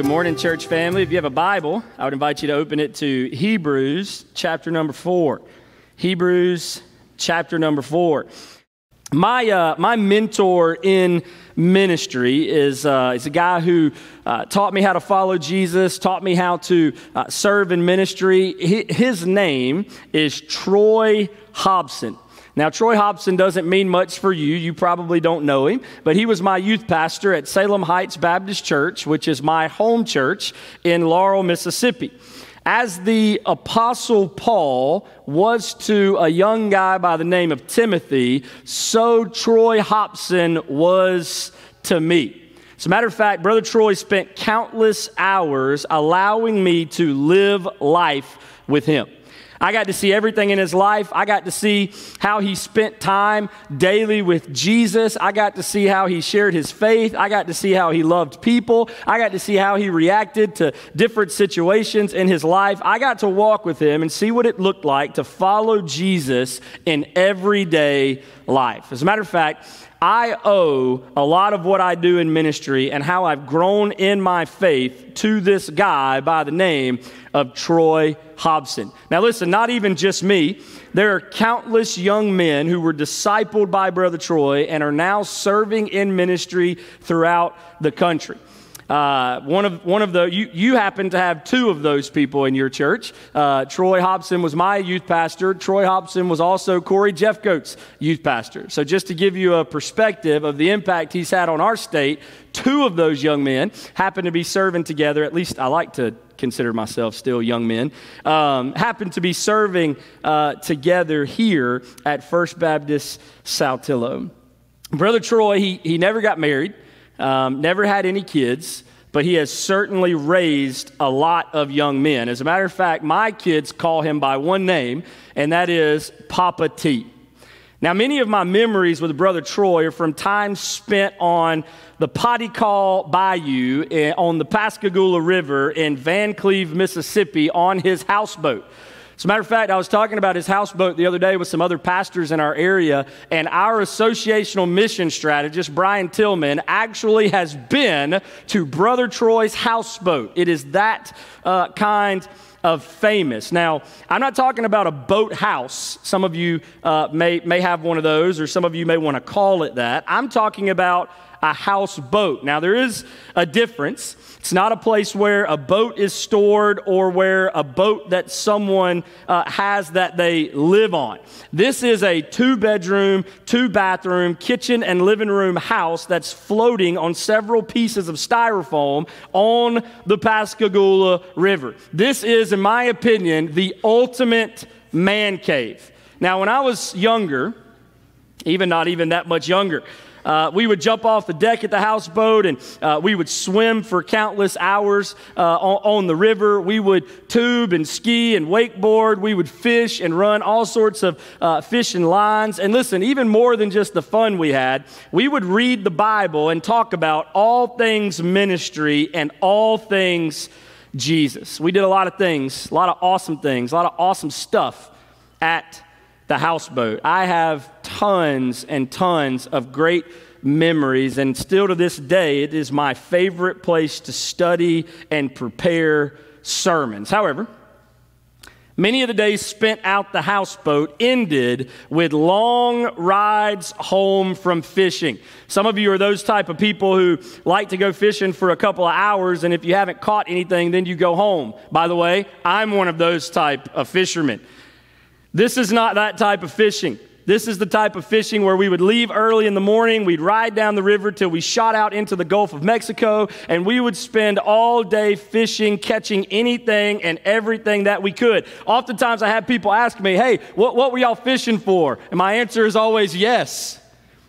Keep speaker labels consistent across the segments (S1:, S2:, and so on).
S1: Good morning, church family. If you have a Bible, I would invite you to open it to Hebrews chapter number four. Hebrews chapter number four. My, uh, my mentor in ministry is, uh, is a guy who uh, taught me how to follow Jesus, taught me how to uh, serve in ministry. His name is Troy Hobson. Now, Troy Hobson doesn't mean much for you. You probably don't know him, but he was my youth pastor at Salem Heights Baptist Church, which is my home church in Laurel, Mississippi. As the Apostle Paul was to a young guy by the name of Timothy, so Troy Hobson was to me. As a matter of fact, Brother Troy spent countless hours allowing me to live life with him. I got to see everything in his life. I got to see how he spent time daily with Jesus. I got to see how he shared his faith. I got to see how he loved people. I got to see how he reacted to different situations in his life. I got to walk with him and see what it looked like to follow Jesus in everyday life. As a matter of fact, I owe a lot of what I do in ministry and how I've grown in my faith to this guy by the name of Troy Hobson. Now, listen, not even just me. There are countless young men who were discipled by Brother Troy and are now serving in ministry throughout the country. Uh, one of one of the you, you happen to have two of those people in your church. Uh, Troy Hobson was my youth pastor. Troy Hobson was also Corey Jeffcoat's youth pastor. So just to give you a perspective of the impact he's had on our state, two of those young men happen to be serving together. At least I like to consider myself still young men, um, happen to be serving uh, together here at First Baptist Saltillo. Brother Troy, he, he never got married, um, never had any kids, but he has certainly raised a lot of young men. As a matter of fact, my kids call him by one name, and that is Papa T. Now, many of my memories with Brother Troy are from time spent on the Poticaw Bayou eh, on the Pascagoula River in Vancleave, Mississippi, on his houseboat. As a matter of fact, I was talking about his houseboat the other day with some other pastors in our area, and our associational mission strategist, Brian Tillman, actually has been to Brother Troy's houseboat. It is that uh, kind of famous. Now, I'm not talking about a boat house. Some of you uh, may, may have one of those, or some of you may want to call it that. I'm talking about a houseboat. Now, there is a difference. It's not a place where a boat is stored or where a boat that someone uh, has that they live on. This is a two bedroom, two bathroom, kitchen, and living room house that's floating on several pieces of styrofoam on the Pascagoula River. This is, in my opinion, the ultimate man cave. Now, when I was younger, even not even that much younger, uh, we would jump off the deck at the houseboat and uh, we would swim for countless hours uh, on, on, the river. We would tube and ski and wakeboard. We would fish and run all sorts of uh, fishing lines. And listen, even more than just the fun we had, we would read the Bible and talk about all things ministry and all things Jesus. We did a lot of things, a lot of awesome things, a lot of awesome stuff at the houseboat. I have tons and tons of great memories, and still to this day, it is my favorite place to study and prepare sermons. However, Many of the days spent out the houseboat ended with long rides home from fishing. Some of you are those type of people who like to go fishing for a couple of hours, and if you haven't caught anything, then you go home. By the way, I'm one of those type of fishermen. This is not that type of fishing. This is the type of fishing where we would leave early in the morning, we'd ride down the river till we shot out into the Gulf of Mexico, and we would spend all day fishing, catching anything and everything that we could. Oftentimes I have people ask me, hey, what, what were y'all fishing for? And my answer is always yes.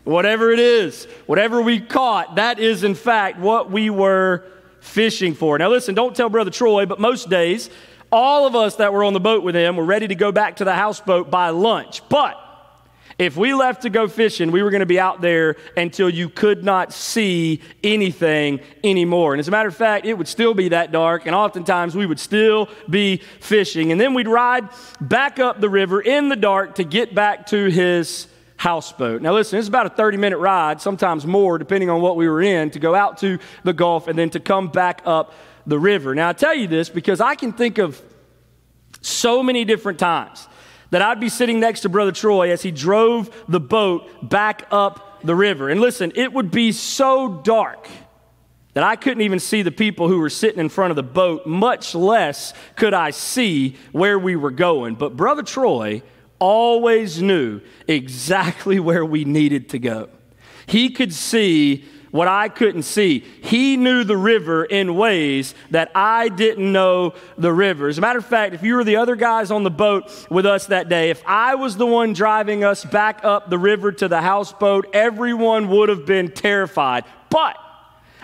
S1: Whatever it is, whatever we caught, that is in fact what we were fishing for. Now listen, don't tell Brother Troy, but most days, all of us that were on the boat with him were ready to go back to the houseboat by lunch. But if we left to go fishing, we were going to be out there until you could not see anything anymore. And as a matter of fact, it would still be that dark, and oftentimes we would still be fishing. And then we'd ride back up the river in the dark to get back to his houseboat. Now, listen, it's about a 30 minute ride, sometimes more, depending on what we were in, to go out to the Gulf and then to come back up the river. Now, I tell you this because I can think of so many different times that I'd be sitting next to Brother Troy as he drove the boat back up the river. And listen, it would be so dark that I couldn't even see the people who were sitting in front of the boat, much less could I see where we were going. But Brother Troy always knew exactly where we needed to go. He could see what I couldn't see. He knew the river in ways that I didn't know the river. As a matter of fact, if you were the other guys on the boat with us that day, if I was the one driving us back up the river to the houseboat, everyone would have been terrified. But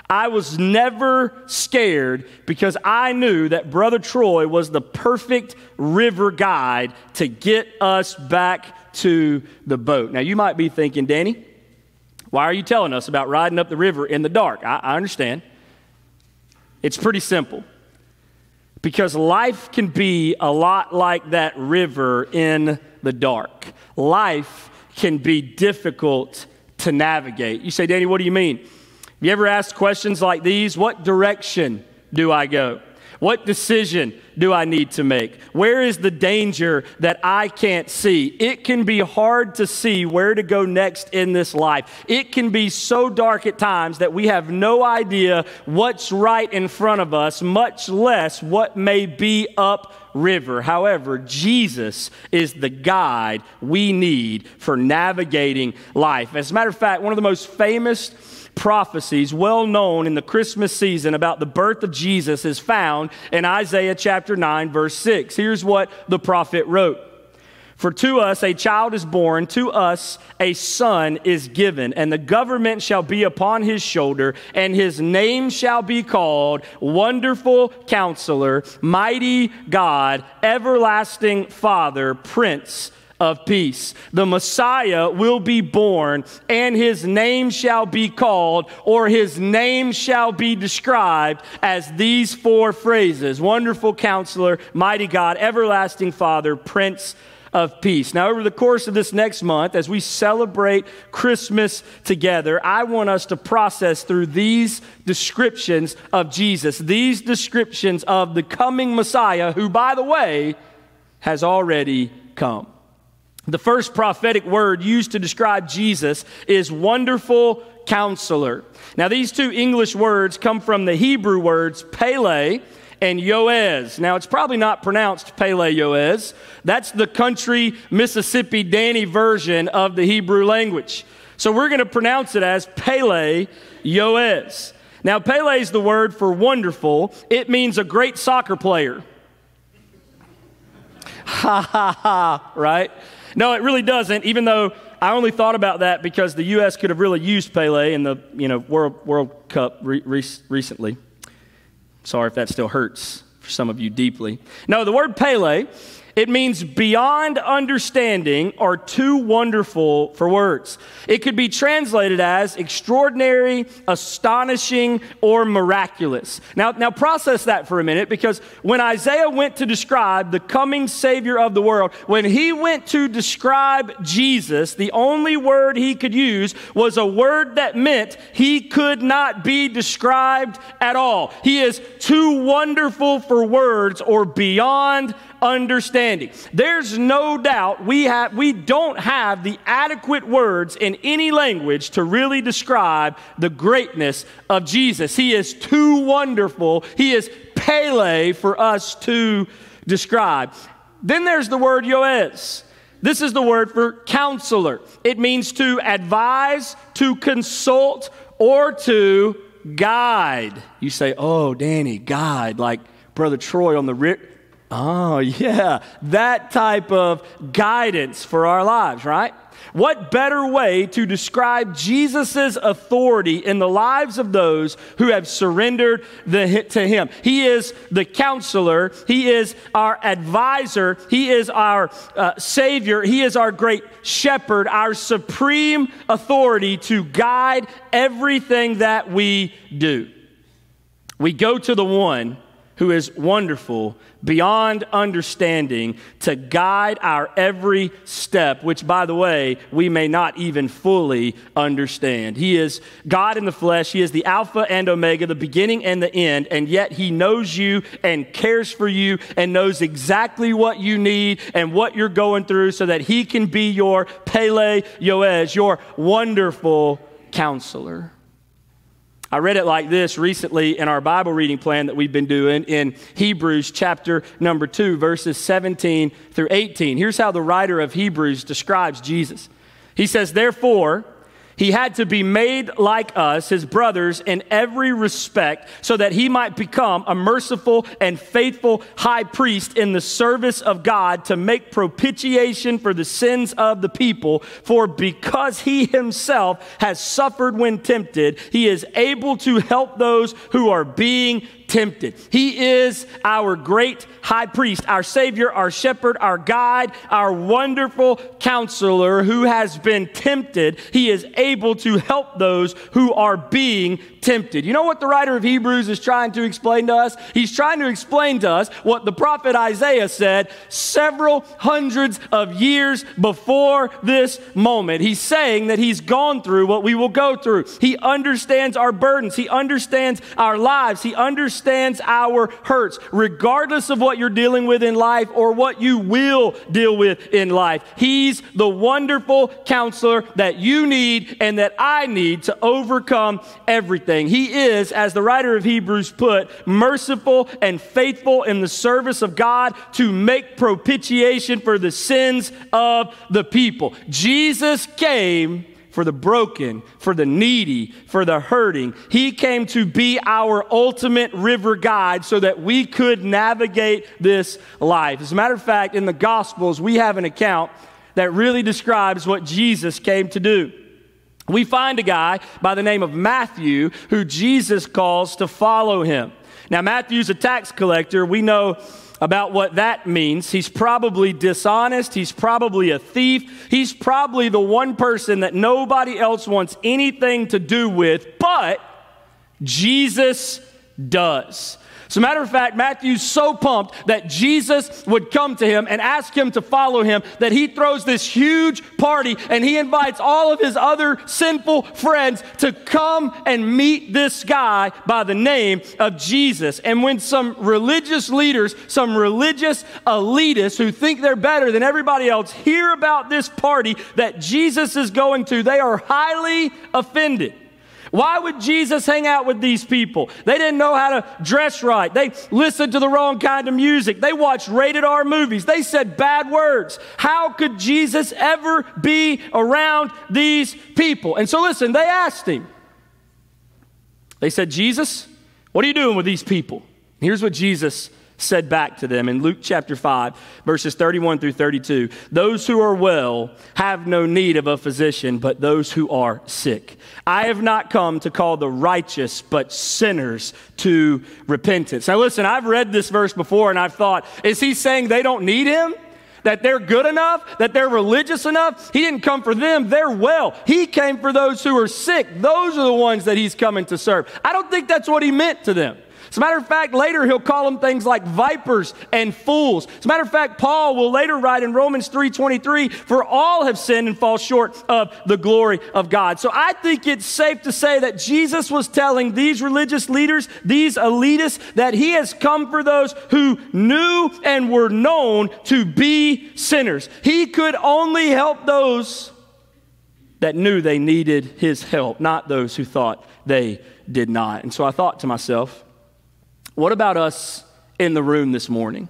S1: I was never scared because I knew that Brother Troy was the perfect river guide to get us back to the boat. Now, you might be thinking, Danny, why are you telling us about riding up the river in the dark? I, I understand. It's pretty simple. Because life can be a lot like that river in the dark. Life can be difficult to navigate. You say, Danny, what do you mean? Have you ever asked questions like these? What direction do I go? What decision do I need to make? Where is the danger that I can't see? It can be hard to see where to go next in this life. It can be so dark at times that we have no idea what's right in front of us, much less what may be up river. However, Jesus is the guide we need for navigating life. As a matter of fact, one of the most famous prophecies well known in the Christmas season about the birth of Jesus is found in Isaiah chapter 9, verse 6. Here's what the prophet wrote. For to us a child is born, to us a son is given, and the government shall be upon his shoulder, and his name shall be called Wonderful Counselor, Mighty God, Everlasting Father, Prince of peace. The Messiah will be born, and his name shall be called, or his name shall be described as these four phrases Wonderful Counselor, Mighty God, Everlasting Father, Prince of Peace. Now, over the course of this next month, as we celebrate Christmas together, I want us to process through these descriptions of Jesus, these descriptions of the coming Messiah, who, by the way, has already come. The first prophetic word used to describe Jesus is wonderful counselor. Now, these two English words come from the Hebrew words Pele and Yoez. Now, it's probably not pronounced Pele Yoez. That's the country Mississippi Danny version of the Hebrew language. So we're going to pronounce it as Pele Yoez. Now, Pele is the word for wonderful, it means a great soccer player. Ha ha ha, right? No, it really doesn't, even though I only thought about that because the U.S. could have really used Pele in the you know, World, World Cup re- re- recently. Sorry if that still hurts for some of you deeply. No, the word Pele it means beyond understanding or too wonderful for words. It could be translated as extraordinary, astonishing, or miraculous. Now, now process that for a minute because when Isaiah went to describe the coming Savior of the world, when he went to describe Jesus, the only word he could use was a word that meant he could not be described at all. He is too wonderful for words or beyond understanding. There's no doubt we, have, we don't have the adequate words in any language to really describe the greatness of Jesus. He is too wonderful. He is Pele for us to describe. Then there's the word Yoez. This is the word for counselor. It means to advise, to consult, or to guide. You say, oh, Danny, guide, like Brother Troy on the Oh, yeah, that type of guidance for our lives, right? What better way to describe Jesus' authority in the lives of those who have surrendered the, to Him? He is the counselor, He is our advisor, He is our uh, Savior, He is our great shepherd, our supreme authority to guide everything that we do. We go to the one who is wonderful beyond understanding to guide our every step, which, by the way, we may not even fully understand. He is God in the flesh. He is the Alpha and Omega, the beginning and the end, and yet He knows you and cares for you and knows exactly what you need and what you're going through so that He can be your Pele Yoez, your wonderful counselor. I read it like this recently in our Bible reading plan that we've been doing in Hebrews chapter number 2, verses 17 through 18. Here's how the writer of Hebrews describes Jesus. He says, Therefore, he had to be made like us, his brothers, in every respect, so that he might become a merciful and faithful high priest in the service of God to make propitiation for the sins of the people. For because he himself has suffered when tempted, he is able to help those who are being tempted. He is our great high priest, our Savior, our shepherd, our guide, our wonderful counselor who has been tempted. He is able to help those who are being tempted. You know what the writer of Hebrews is trying to explain to us? He's trying to explain to us what the prophet Isaiah said several hundreds of years before this moment. He's saying that he's gone through what we will go through. He understands our burdens, he understands our lives, he understands our hurts, regardless of what you're dealing with in life or what you will deal with in life. He's the wonderful counselor that you need and that I need to overcome everything. He is, as the writer of Hebrews put, merciful and faithful in the service of God to make propitiation for the sins of the people. Jesus came for the broken, for the needy, for the hurting. He came to be our ultimate river guide so that we could navigate this life. As a matter of fact, in the Gospels, we have an account that really describes what Jesus came to do we find a guy by the name of Matthew who Jesus calls to follow him. Now, Matthew's a tax collector. We know about what that means. He's probably dishonest. He's probably a thief. He's probably the one person that nobody else wants anything to do with, but Jesus does. As a matter of fact, Matthew's so pumped that Jesus would come to him and ask him to follow him that he throws this huge party and he invites all of his other sinful friends to come and meet this guy by the name of Jesus. And when some religious leaders, some religious elitists who think they're better than everybody else hear about this party that Jesus is going to, they are highly offended. Why would Jesus hang out with these people? They didn't know how to dress right. They listened to the wrong kind of music. They watched rated R movies. They said bad words. How could Jesus ever be around these people? And so, listen, they asked him. They said, Jesus, what are you doing with these people? Here's what Jesus said back to them in Luke chapter 5, verses 31 through 32 Those who are well have no need of a physician, but those who are sick. I have not come to call the righteous, but sinners to repentance. Now, listen, I've read this verse before and I've thought, is he saying they don't need him? that they're good enough, that they're religious enough. He didn't come for them, they're well. He came for those who are sick. Those are the ones that he's coming to serve. I don't think that's what he meant to them. As a matter of fact, later he'll call them things like vipers and fools. As a matter of fact, Paul will later write in Romans 3:23, "For all have sinned and fall short of the glory of God." So I think it's safe to say that Jesus was telling these religious leaders, these elitists, that he has come for those who knew and were known to be sinners. He could only help those that knew they needed his help, not those who thought they did not. And so I thought to myself, what about us in the room this morning?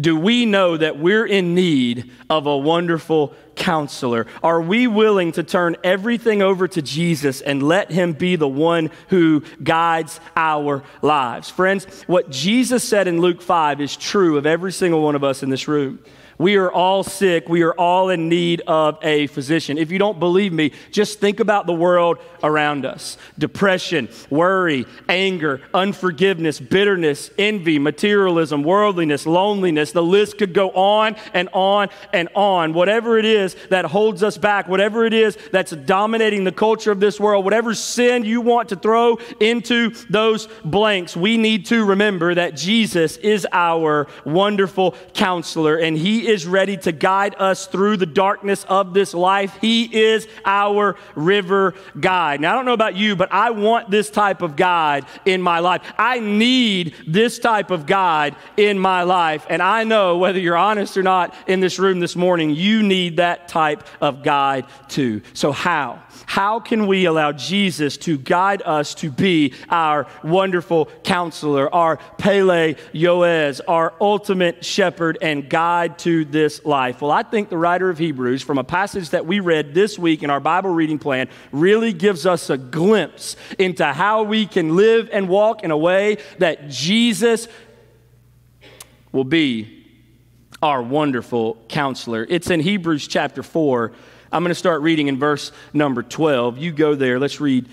S1: Do we know that we're in need of a wonderful counselor? Are we willing to turn everything over to Jesus and let him be the one who guides our lives? Friends, what Jesus said in Luke 5 is true of every single one of us in this room. We are all sick. We are all in need of a physician. If you don't believe me, just think about the world around us depression, worry, anger, unforgiveness, bitterness, envy, materialism, worldliness, loneliness. The list could go on and on and on. Whatever it is that holds us back, whatever it is that's dominating the culture of this world, whatever sin you want to throw into those blanks, we need to remember that Jesus is our wonderful counselor and he is ready to guide us through the darkness of this life. He is our river guide. Now, I don't know about you, but I want this type of guide in my life. I need this type of guide in my life. And I know whether you're honest or not in this room this morning, you need that type of guide too. So, how? How can we allow Jesus to guide us to be our wonderful counselor, our Pele Yoez, our ultimate shepherd and guide to this life? Well, I think the writer of Hebrews, from a passage that we read this week in our Bible reading plan, really gives us a glimpse into how we can live and walk in a way that Jesus will be our wonderful counselor. It's in Hebrews chapter 4 I'm going to start reading in verse number 12. You go there. Let's read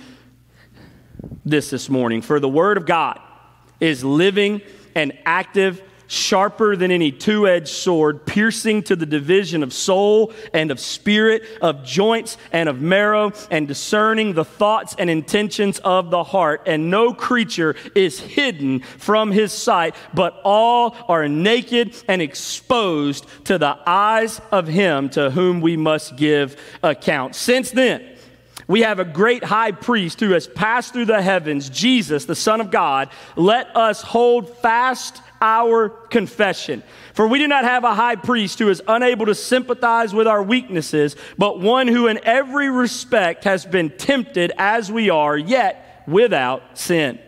S1: this this morning. For the word of God is living and active sharper than any two edged sword, piercing to the division of soul and of spirit, of joints and of marrow, and discerning the thoughts and intentions of the heart. And no creature is hidden from his sight, but all are naked and exposed to the eyes of him to whom we must give account. Since then, we have a great high priest who has passed through the heavens, Jesus, the Son of God. Let us hold fast our confession. For we do not have a high priest who is unable to sympathize with our weaknesses, but one who in every respect has been tempted as we are, yet without sin.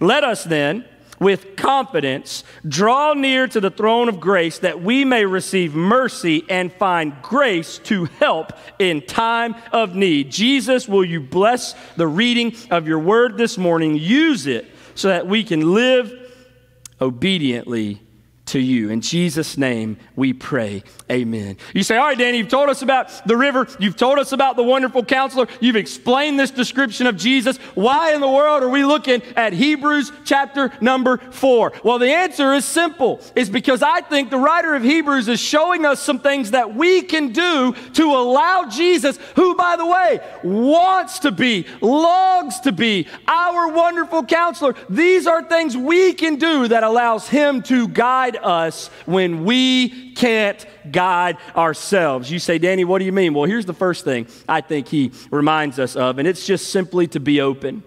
S1: Let us then, with confidence, draw near to the throne of grace that we may receive mercy and find grace to help in time of need. Jesus, will you bless the reading of your word this morning? Use it so that we can live obediently to you. In Jesus' name we pray. Amen. You say, All right, Danny, you've told us about the river. You've told us about the wonderful counselor. You've explained this description of Jesus. Why in the world are we looking at Hebrews chapter number four? Well, the answer is simple. It's because I think the writer of Hebrews is showing us some things that we can do to allow Jesus, who, by the way, wants to be, longs to be our wonderful counselor. These are things we can do that allows him to guide guide us when we can't guide ourselves. You say, Danny, what do you mean? Well, here's the first thing I think he reminds us of, and it's just simply to be open.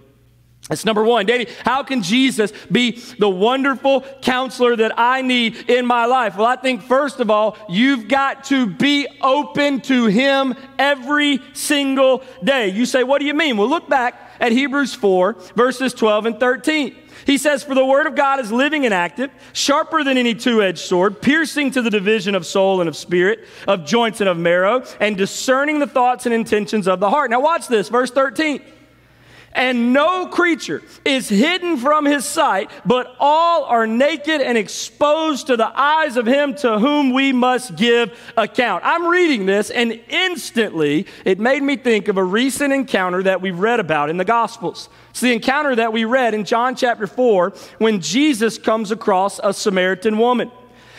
S1: That's number one. Danny, how can Jesus be the wonderful counselor that I need in my life? Well, I think first of all, you've got to be open to Him every single day. You say, what do you mean? Well, look back at Hebrews 4, verses 12 and 13. He says, For the word of God is living and active, sharper than any two edged sword, piercing to the division of soul and of spirit, of joints and of marrow, and discerning the thoughts and intentions of the heart. Now, watch this, verse 13 and no creature is hidden from his sight, but all are naked and exposed to the eyes of him to whom we must give account. I'm reading this, and instantly it made me think of a recent encounter that we've read about in the Gospels. It's the encounter that we read in John chapter 4 when Jesus comes across a Samaritan woman.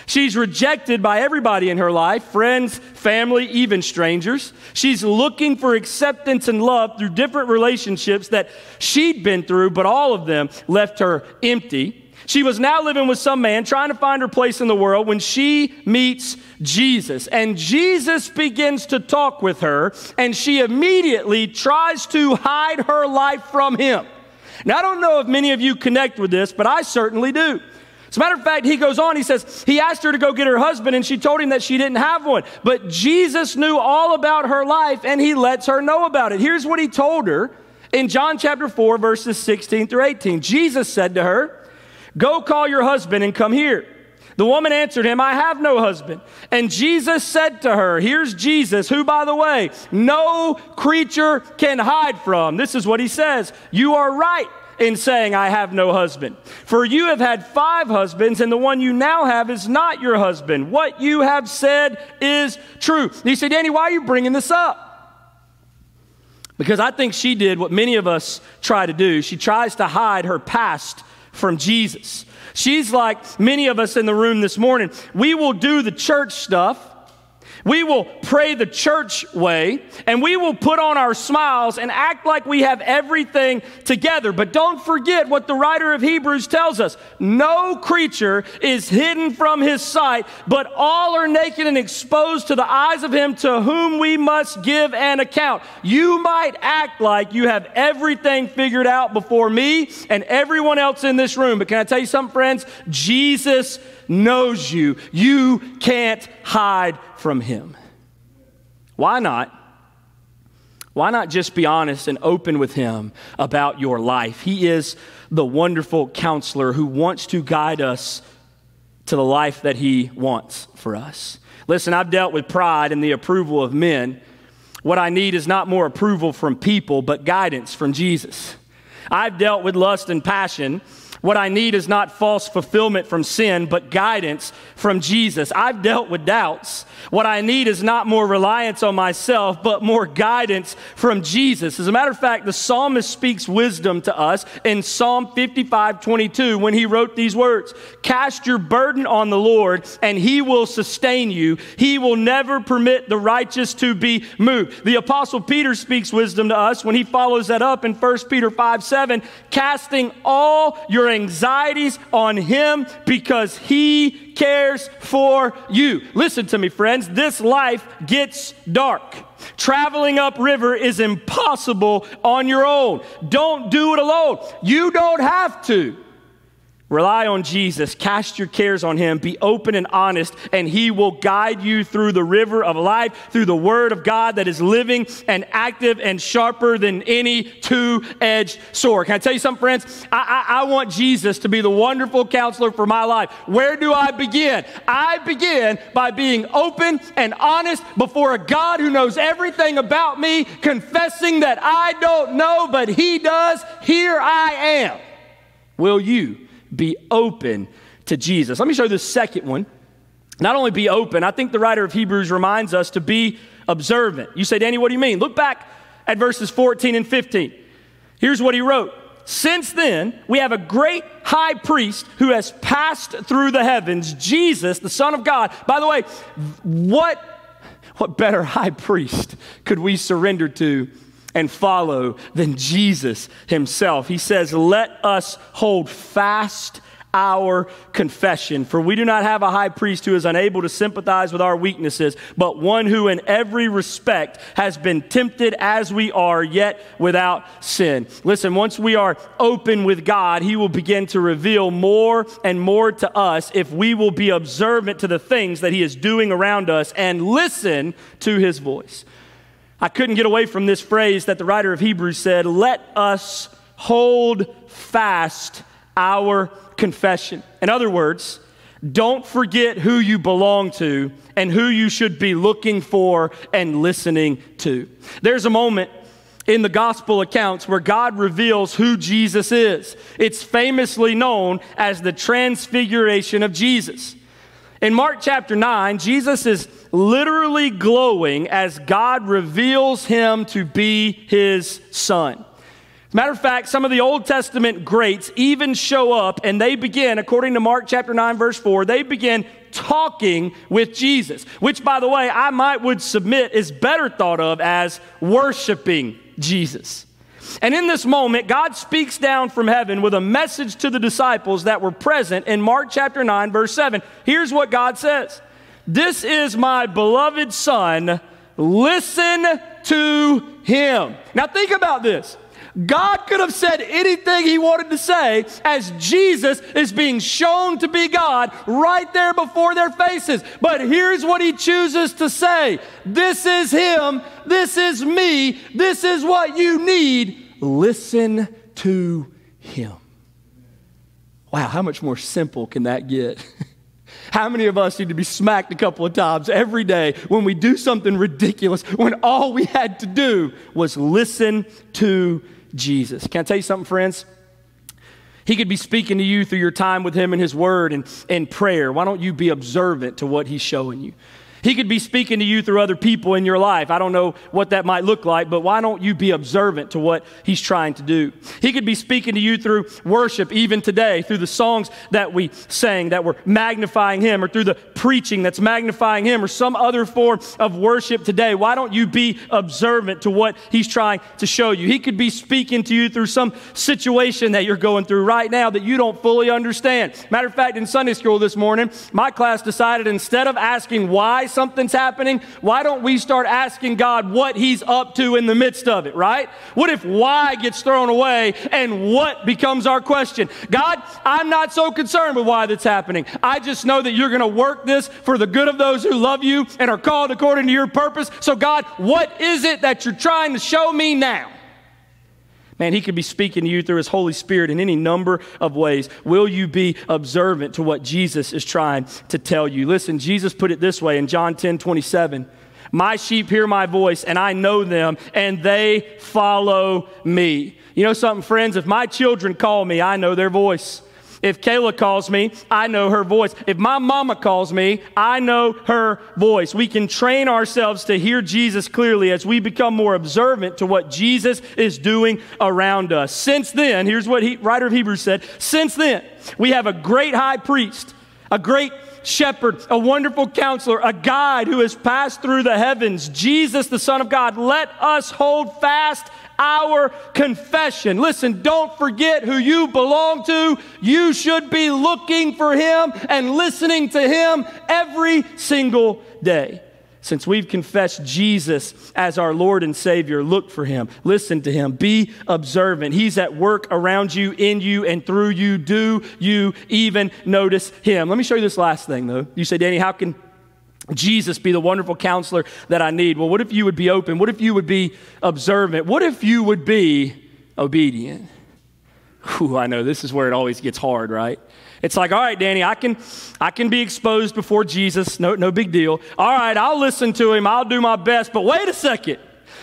S1: She's rejected by everybody in her life friends, family, even strangers. She's looking for acceptance and love through different relationships that she'd been through, but all of them left her empty. She was now living with some man trying to find her place in the world when she meets Jesus. And Jesus begins to talk with her, and she immediately tries to hide her life from him. Now, I don't know if many of you connect with this, but I certainly do. As a matter of fact, he goes on, he says, he asked her to go get her husband, and she told him that she didn't have one. But Jesus knew all about her life, and he lets her know about it. Here's what he told her in John chapter 4, verses 16 through 18. Jesus said to her, Go call your husband and come here. The woman answered him, I have no husband. And Jesus said to her, Here's Jesus, who, by the way, no creature can hide from. This is what he says You are right in saying, I have no husband. For you have had five husbands, and the one you now have is not your husband. What you have said is true. You say, Danny, why are you bringing this up? Because I think she did what many of us try to do. She tries to hide her past from Jesus. She's like many of us in the room this morning. We will do the church stuff we will pray the church way and we will put on our smiles and act like we have everything together. But don't forget what the writer of Hebrews tells us no creature is hidden from his sight, but all are naked and exposed to the eyes of him to whom we must give an account. You might act like you have everything figured out before me and everyone else in this room. But can I tell you something, friends? Jesus knows you. You can't hide from him. Why not? Why not just be honest and open with him about your life? He is the wonderful counselor who wants to guide us to the life that he wants for us. Listen, I've dealt with pride and the approval of men. What I need is not more approval from people, but guidance from Jesus. I've dealt with lust and passion what I need is not false fulfillment from sin, but guidance from Jesus. I've dealt with doubts. What I need is not more reliance on myself, but more guidance from Jesus. As a matter of fact, the psalmist speaks wisdom to us in Psalm 55 22 when he wrote these words Cast your burden on the Lord, and he will sustain you. He will never permit the righteous to be moved. The apostle Peter speaks wisdom to us when he follows that up in 1 Peter 5 7, casting all your anxieties on Him because He cares for you. Listen to me, friends. This life gets dark. Traveling upriver is impossible on your own. Don't do it alone. You don't have to. Rely on Jesus, cast your cares on him, be open and honest, and he will guide you through the river of life, through the word of God that is living and active and sharper than any two edged sword. Can I tell you something, friends? I, I, I, want Jesus to be the wonderful counselor for my life. Where do I begin? I begin by being open and honest before a God who knows everything about me, confessing that I don't know, but he does. Here I am. Will you? Be open to Jesus. Let me show you the second one. Not only be open, I think the writer of Hebrews reminds us to be observant. You say, Danny, what do you mean? Look back at verses 14 and 15. Here's what he wrote. Since then, we have a great high priest who has passed through the heavens, Jesus, the Son of God. By the way, what, what better high priest could we surrender to and follow than Jesus himself. He says, Let us hold fast our confession. For we do not have a high priest who is unable to sympathize with our weaknesses, but one who in every respect has been tempted as we are, yet without sin. Listen, once we are open with God, He will begin to reveal more and more to us if we will be observant to the things that He is doing around us and listen to His voice. I couldn't get away from this phrase that the writer of Hebrews said let us hold fast our confession. In other words, don't forget who you belong to and who you should be looking for and listening to. There's a moment in the gospel accounts where God reveals who Jesus is. It's famously known as the transfiguration of Jesus. In Mark chapter 9, Jesus is literally glowing as God reveals him to be his son. Matter of fact, some of the Old Testament greats even show up and they begin, according to Mark chapter 9, verse 4, they begin talking with Jesus, which, by the way, I might would submit is better thought of as worshiping Jesus. And in this moment, God speaks down from heaven with a message to the disciples that were present in Mark chapter 9, verse 7. Here's what God says This is my beloved Son. Listen to him. Now, think about this. God could have said anything he wanted to say as Jesus is being shown to be God right there before their faces. But here's what he chooses to say This is him. This is me. This is what you need. Listen to him. Wow, how much more simple can that get? How many of us need to be smacked a couple of times every day when we do something ridiculous when all we had to do was listen to Jesus. Can I tell you something, friends? He could be speaking to you through your time with Him and His Word and, and prayer. Why don't you be observant to what He's showing you? He could be speaking to you through other people in your life. I don't know what that might look like, but why don't you be observant to what he's trying to do? He could be speaking to you through worship, even today, through the songs that we sang that were magnifying him, or through the preaching that's magnifying him, or some other form of worship today. Why don't you be observant to what he's trying to show you? He could be speaking to you through some situation that you're going through right now that you don't fully understand. Matter of fact, in Sunday school this morning, my class decided instead of asking why something's happening, why don't we start asking God what He's up to in the midst of it, right? What if why gets thrown away and what becomes our question? God, I'm not so concerned with why that's happening. I just know that you're going to work this for the good of those who love you and are called according to your purpose. So, God, what is it that you're trying to show me now? Man, he could be speaking to you through his Holy Spirit in any number of ways. Will you be observant to what Jesus is trying to tell you? Listen, Jesus put it this way in John 10 27. My sheep hear my voice, and I know them, and they follow me. You know something, friends? If my children call me, I know their voice. If Kayla calls me, I know her voice. If my mama calls me, I know her voice. We can train ourselves to hear Jesus clearly as we become more observant to what Jesus is doing around us. Since then, here's what he, writer of Hebrews said Since then, we have a great high priest, a great shepherd, a wonderful counselor, a guide who has passed through the heavens, Jesus, the Son of God. Let us hold fast our confession. Listen, don't forget who you belong to. You should be looking for Him and listening to Him every single day. Since we've confessed Jesus as our Lord and Savior, look for Him, listen to Him, be observant. He's at work around you, in you, and through you. Do you even notice Him? Let me show you this last thing, though. You say, Danny, how can Jesus be the wonderful counselor that I need. Well, what if you would be open? What if you would be observant? What if you would be obedient? Whew, I know this is where it always gets hard, right? It's like, all right, Danny, I can, I can be exposed before Jesus. No, no big deal. All right, I'll listen to him. I'll do my best. But wait a second.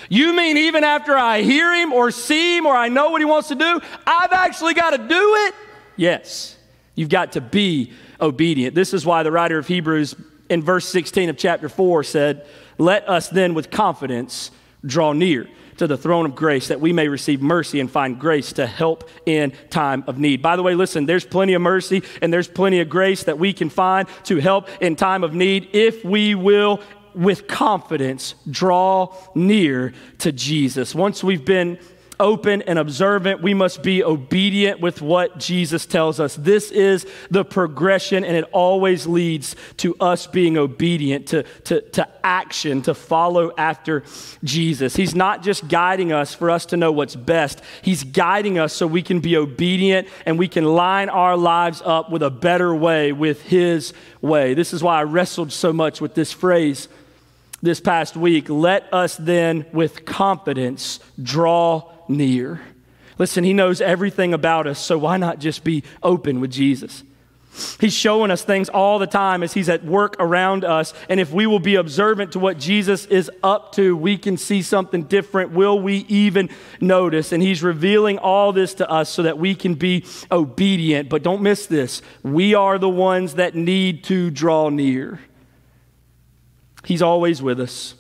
S1: You mean even after I hear him or see him or I know what he wants to do, I've actually got to do it? Yes. You've got to be obedient. This is why the writer of Hebrews in verse 16 of chapter 4 said, Let us then with confidence draw near to the throne of grace that we may receive mercy and find grace to help in time of need. By the way, listen, there's plenty of mercy and there's plenty of grace that we can find to help in time of need if we will with confidence draw near to Jesus. Once we've been open and observant. We must be obedient with what Jesus tells us. This is the progression, and it always leads to us being obedient, to, to, to action, to follow after Jesus. He's not just guiding us for us to know what's best, He's guiding us so we can be obedient and we can line our lives up with a better way, with His way. This is why I wrestled so much with this phrase this past week. Let us then, with confidence, draw near. Listen, He knows everything about us, so why not just be open with Jesus? He's showing us things all the time as He's at work around us. And if we will be observant to what Jesus is up to, we can see something different. Will we even notice? And He's revealing all this to us so that we can be obedient. But don't miss this we are the ones that need to draw near. He's always with us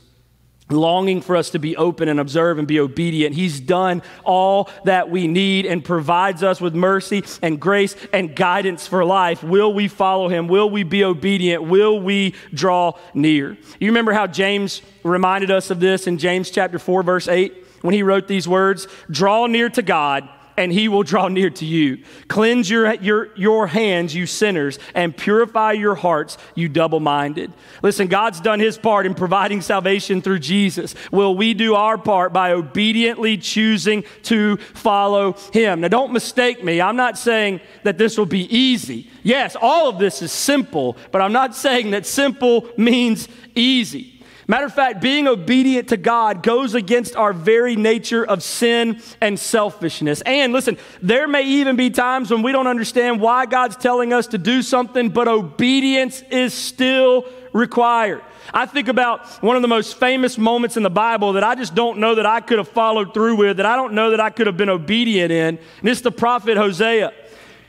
S1: longing for us to be open and observe and be obedient. He's done all that we need and provides us with mercy and grace and guidance for life. Will we follow him? Will we be obedient? Will we draw near? You remember how James reminded us of this in James chapter 4 verse 8 when he wrote these words, "Draw near to God, and he will draw near to you. Cleanse your, your, your hands, you sinners, and purify your hearts, you double minded. Listen, God's done his part in providing salvation through Jesus. Will we do our part by obediently choosing to follow him? Now, don't mistake me. I'm not saying that this will be easy. Yes, all of this is simple, but I'm not saying that simple means easy. Matter of fact, being obedient to God goes against our very nature of sin and selfishness. And listen, there may even be times when we don't understand why God's telling us to do something, but obedience is still required. I think about one of the most famous moments in the Bible that I just don't know that I could have followed through with, that I don't know that I could have been obedient in, and it's the prophet Hosea.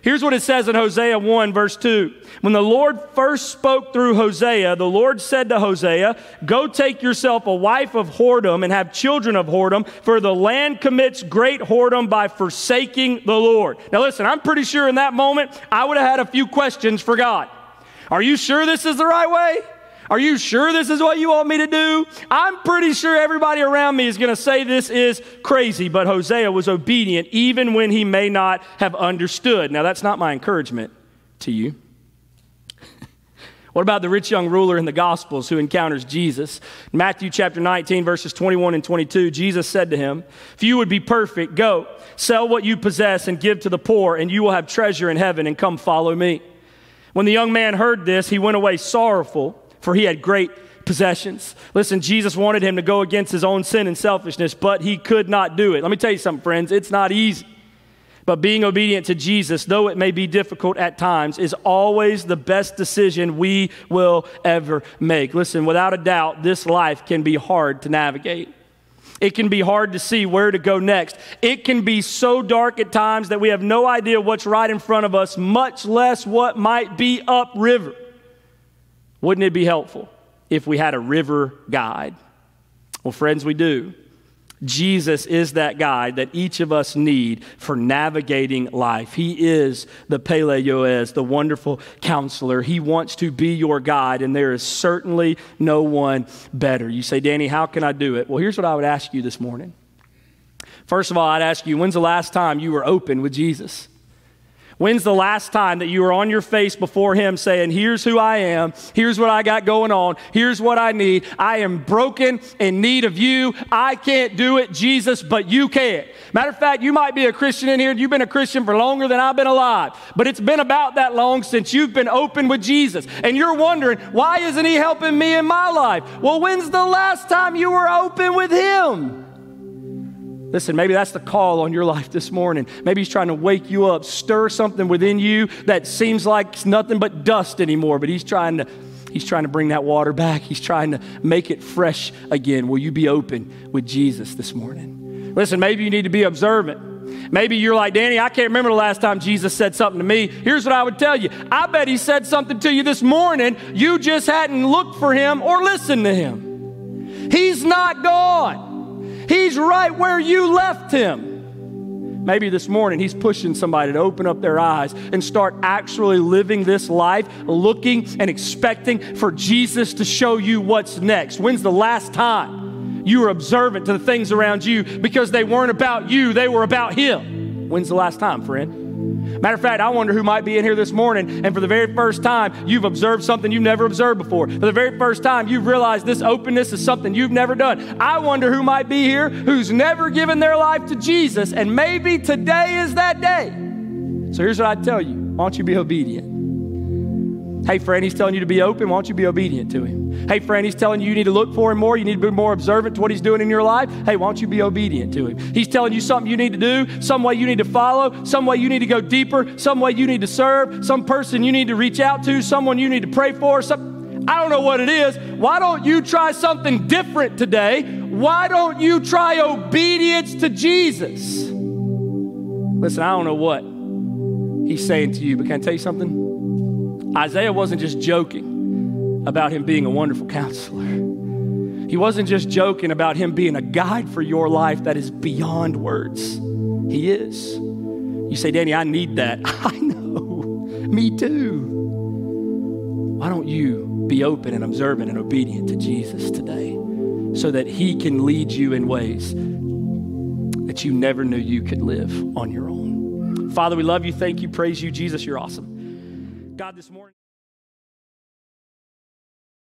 S1: Here's what it says in Hosea 1, verse 2. When the Lord first spoke through Hosea, the Lord said to Hosea, Go take yourself a wife of whoredom and have children of whoredom, for the land commits great whoredom by forsaking the Lord. Now, listen, I'm pretty sure in that moment I would have had a few questions for God. Are you sure this is the right way? Are you sure this is what you want me to do? I'm pretty sure everybody around me is going to say this is crazy, but Hosea was obedient even when he may not have understood. Now, that's not my encouragement to you. What about the rich young ruler in the Gospels who encounters Jesus? Matthew chapter 19, verses 21 and 22, Jesus said to him, If you would be perfect, go, sell what you possess and give to the poor, and you will have treasure in heaven, and come follow me. When the young man heard this, he went away sorrowful for he had great possessions. Listen, Jesus wanted him to go against his own sin and selfishness, but he could not do it. Let me tell you something, friends, it's not easy. But being obedient to Jesus, though it may be difficult at times, is always the best decision we will ever make. Listen, without a doubt, this life can be hard to navigate. It can be hard to see where to go next. It can be so dark at times that we have no idea what's right in front of us, much less what might be upriver. Wouldn't it be helpful if we had a river guide? Well, friends, we do. Jesus is that guide that each of us need for navigating life. He is the Pele Yoetz, the wonderful counselor. He wants to be your guide, and there is certainly no one better. You say, Danny, how can I do it? Well, here's what I would ask you this morning. First of all, I'd ask you, when's the last time you were open with Jesus? When's the last time that you were on your face before Him saying, Here's who I am, here's what I got going on, here's what I need. I am broken in need of you. I can't do it, Jesus, but you can. Matter of fact, you might be a Christian in here, and you've been a Christian for longer than I've been alive, but it's been about that long since you've been open with Jesus. And you're wondering, why isn't He helping me in my life? Well, when's the last time you were open with Him? Listen, maybe that's the call on your life this morning. Maybe He's trying to wake you up, stir something within you that seems like nothing but dust anymore, but He's trying to. He's trying to bring that water back. He's trying to make it fresh again. Will you be open with Jesus this morning? Listen, maybe you need to be observant. Maybe you're like, Danny, I can't remember the last time Jesus said something to me. Here's what I would tell you I bet he said something to you this morning. You just hadn't looked for him or listened to him. He's not gone. He's right where you left him. Maybe this morning he's pushing somebody to open up their eyes and start actually living this life, looking and expecting for Jesus to show you what's next. When's the last time you were observant to the things around you because they weren't about you, they were about him? When's the last time, friend? Matter of fact, I wonder who might be in here this morning, and for the very first time, you've observed something you've never observed before. For the very first time, you've realized this openness is something you've never done. I wonder who might be here who's never given their life to Jesus, and maybe today is that day. So here's what I tell you why don't you be obedient? Hey, friend, he's telling you to be open. Why don't you be obedient to him? Hey, friend, he's telling you you need to look for him more. You need to be more observant to what he's doing in your life. Hey, why don't you be obedient to him? He's telling you something you need to do, some way you need to follow, some way you need to go deeper, some way you need to serve, some person you need to reach out to, someone you need to pray for. Some, I don't know what it is. Why don't you try something different today? Why don't you try obedience to Jesus? Listen, I don't know what he's saying to you, but can I tell you something? Isaiah wasn't just joking about him being a wonderful counselor. He wasn't just joking about him being a guide for your life that is beyond words. He is. You say, Danny, I need that. I know. Me too. Why don't you be open and observant and obedient to Jesus today so that he can lead you in ways that you never knew you could live on your own? Father, we love you. Thank you. Praise you. Jesus, you're awesome. God, this morning.